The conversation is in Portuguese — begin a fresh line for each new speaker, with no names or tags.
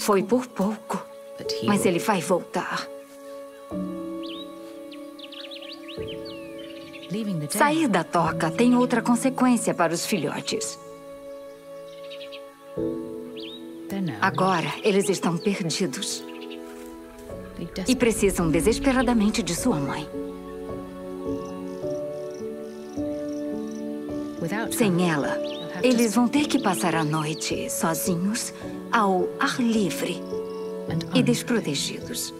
Foi por pouco. Mas ele vai voltar. Sair da toca tem outra consequência para os filhotes. Agora, eles estão perdidos. E precisam desesperadamente de sua mãe. Sem ela, eles vão ter que passar a noite sozinhos, ao ar livre e desprotegidos.